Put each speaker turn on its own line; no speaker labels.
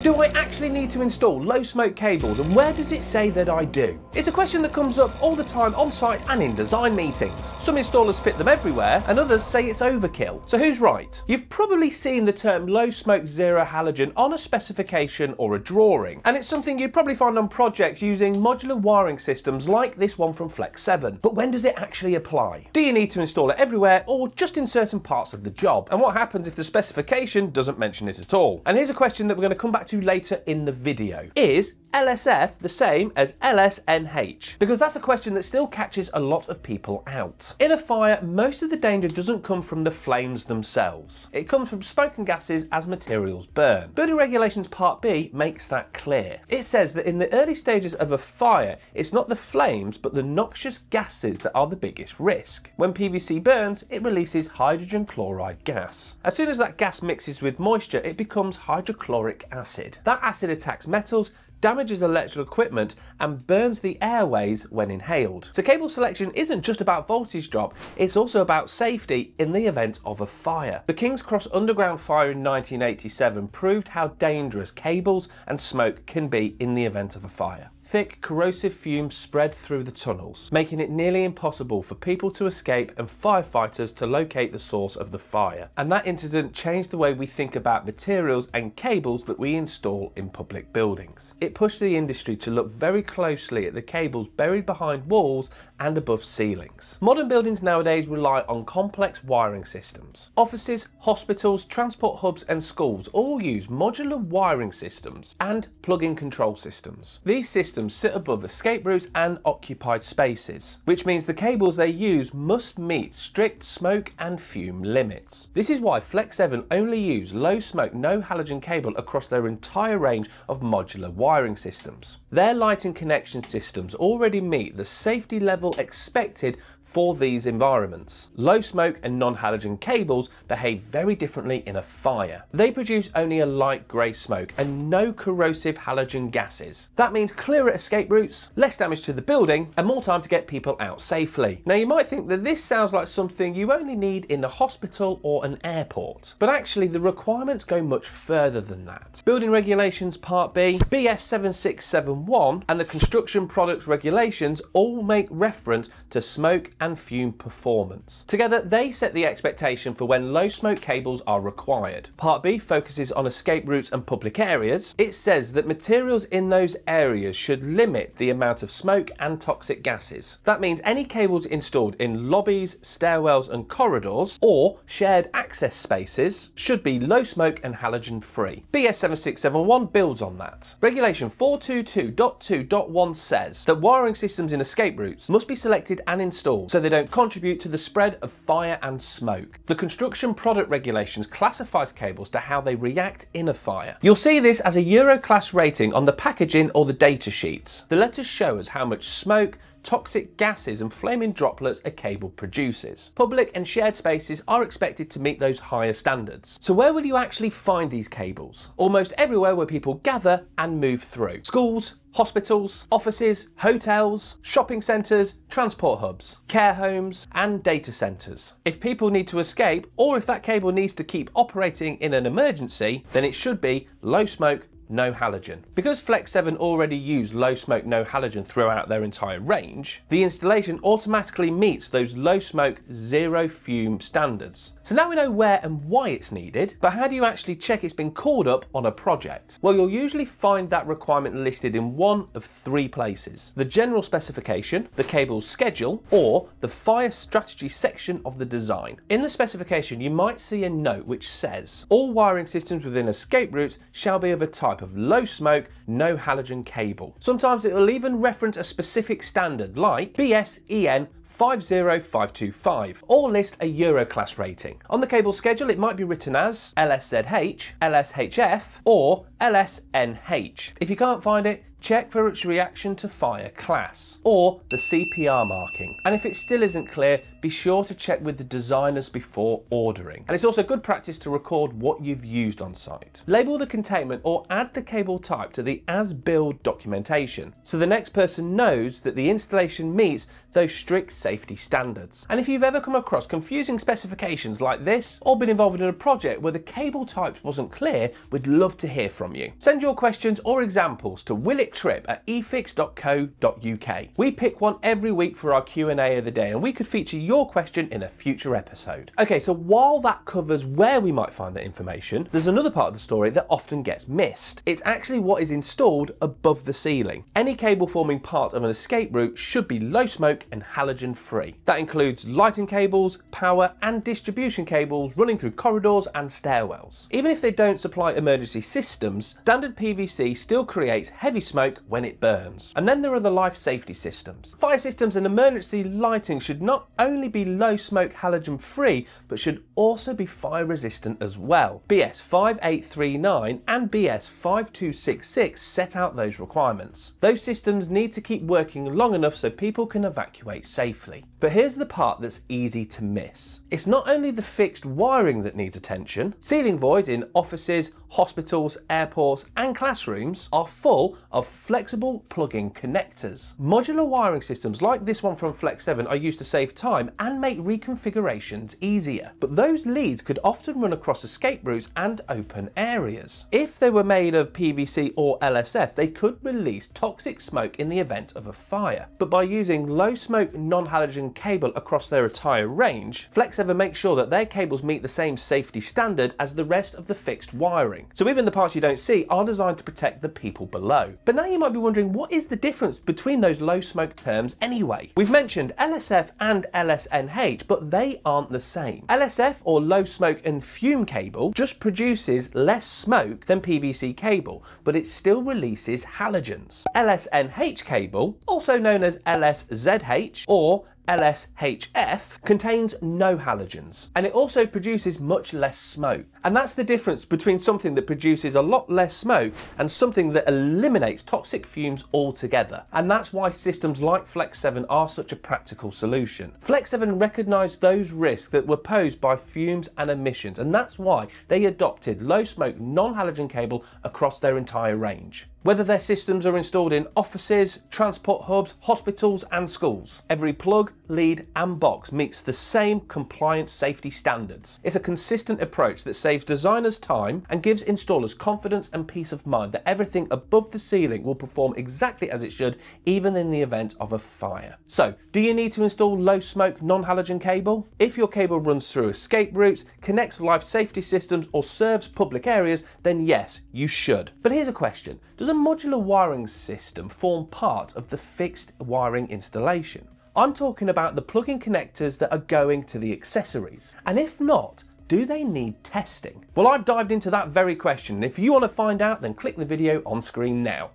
Do I actually need to install low smoke cables and where does it say that I do? It's a question that comes up all the time on site and in design meetings. Some installers fit them everywhere and others say it's overkill. So who's right? You've probably seen the term low smoke zero halogen on a specification or a drawing and it's something you'd probably find on projects using modular wiring systems like this one from Flex 7. But when does it actually apply? Do you need to install it everywhere or just in certain parts of the job? And what happens if the specification doesn't mention it at all? And here's a question that we're going to come back to later in the video. Is LSF the same as LSNH? Because that's a question that still catches a lot of people out. In a fire, most of the danger doesn't come from the flames themselves. It comes from smoke and gases as materials burn. Building Regulations Part B makes that clear. It says that in the early stages of a fire, it's not the flames but the noxious gases that are the biggest risk. When PVC burns, it releases hydrogen chloride gas. As soon as that gas mixes with moisture, it becomes hydrochloric acid. That acid attacks metals, damages electrical equipment and burns the airways when inhaled. So cable selection isn't just about voltage drop, it's also about safety in the event of a fire. The King's Cross underground fire in 1987 proved how dangerous cables and smoke can be in the event of a fire. Thick, corrosive fumes spread through the tunnels, making it nearly impossible for people to escape and firefighters to locate the source of the fire. And that incident changed the way we think about materials and cables that we install in public buildings. It pushed the industry to look very closely at the cables buried behind walls and above ceilings. Modern buildings nowadays rely on complex wiring systems. Offices, hospitals, transport hubs and schools all use modular wiring systems and plug-in control systems. These systems sit above escape routes and occupied spaces, which means the cables they use must meet strict smoke and fume limits. This is why Flex 7 only use low smoke, no halogen cable across their entire range of modular wiring systems. Their lighting connection systems already meet the safety level expected for these environments. Low smoke and non-halogen cables behave very differently in a fire. They produce only a light grey smoke and no corrosive halogen gases. That means clearer escape routes, less damage to the building and more time to get people out safely. Now you might think that this sounds like something you only need in a hospital or an airport, but actually the requirements go much further than that. Building Regulations Part B, BS 7671 and the Construction Products Regulations all make reference to smoke and fume performance. Together, they set the expectation for when low smoke cables are required. Part B focuses on escape routes and public areas. It says that materials in those areas should limit the amount of smoke and toxic gases. That means any cables installed in lobbies, stairwells and corridors or shared access spaces should be low smoke and halogen free. BS 7671 builds on that. Regulation 422.2.1 says that wiring systems in escape routes must be selected and installed so they don't contribute to the spread of fire and smoke. The construction product regulations classifies cables to how they react in a fire. You'll see this as a Euroclass rating on the packaging or the data sheets. The letters show us how much smoke, toxic gases and flaming droplets a cable produces. Public and shared spaces are expected to meet those higher standards. So where will you actually find these cables? Almost everywhere where people gather and move through. Schools, hospitals, offices, hotels, shopping centres, transport hubs, care homes and data centres. If people need to escape or if that cable needs to keep operating in an emergency, then it should be low smoke, no halogen. Because Flex 7 already use low smoke no halogen throughout their entire range, the installation automatically meets those low smoke zero fume standards. So now we know where and why it's needed, but how do you actually check it's been called up on a project? Well, you'll usually find that requirement listed in one of three places. The general specification, the cable's schedule, or the fire strategy section of the design. In the specification, you might see a note which says, all wiring systems within escape routes shall be of a type of low smoke, no halogen cable. Sometimes it will even reference a specific standard like BSEN 50525 or list a Euroclass rating. On the cable schedule it might be written as LSZH, LSHF or LSNH. If you can't find it, check for its reaction to fire class or the CPR marking. And if it still isn't clear, be sure to check with the designers before ordering. And it's also good practice to record what you've used on site. Label the containment or add the cable type to the as build documentation so the next person knows that the installation meets those strict safety standards. And if you've ever come across confusing specifications like this or been involved in a project where the cable type wasn't clear, we'd love to hear from you. Send your questions or examples to willittrip at efixx.co.uk. We pick one every week for our Q&A of the day and we could feature your question in a future episode. Okay, so while that covers where we might find that information, there's another part of the story that often gets missed. It's actually what is installed above the ceiling. Any cable forming part of an escape route should be low smoke and halogen free. That includes lighting cables, power and distribution cables running through corridors and stairwells. Even if they don't supply emergency systems, standard PVC still creates heavy smoke when it burns. And then there are the life safety systems. Fire systems and emergency lighting should not only only be low smoke halogen free, but should also be fire resistant as well. BS 5839 and BS 5266 set out those requirements. Those systems need to keep working long enough so people can evacuate safely. But here's the part that's easy to miss. It's not only the fixed wiring that needs attention, ceiling voids in offices, hospitals, airports and classrooms are full of flexible plug-in connectors. Modular wiring systems like this one from Flex 7 are used to save time and make reconfigurations easier. But those leads could often run across escape routes and open areas. If they were made of PVC or LSF, they could release toxic smoke in the event of a fire. But by using low smoke non-halogen cable across their entire range, Flex 7 makes sure that their cables meet the same safety standard as the rest of the fixed wiring. So even the parts you don't see are designed to protect the people below. But now you might be wondering what is the difference between those low smoke terms anyway? We've mentioned LSF and LSNH, but they aren't the same. LSF or low smoke and fume cable just produces less smoke than PVC cable, but it still releases halogens. LSNH cable, also known as LSZH or LSHF contains no halogens and it also produces much less smoke. And that's the difference between something that produces a lot less smoke and something that eliminates toxic fumes altogether. And that's why systems like Flex 7 are such a practical solution. Flex 7 recognised those risks that were posed by fumes and emissions and that's why they adopted low smoke non-halogen cable across their entire range. Whether their systems are installed in offices, transport hubs, hospitals and schools, every plug, lead and box meets the same compliance safety standards. It's a consistent approach that saves designers time and gives installers confidence and peace of mind that everything above the ceiling will perform exactly as it should even in the event of a fire. So, do you need to install low smoke non-halogen cable? If your cable runs through escape routes, connects life safety systems or serves public areas, then yes, you should. But here's a question. Does a modular wiring system form part of the fixed wiring installation? I'm talking about the plug-in connectors that are going to the accessories. And if not, do they need testing? Well, I've dived into that very question. If you want to find out, then click the video on screen now.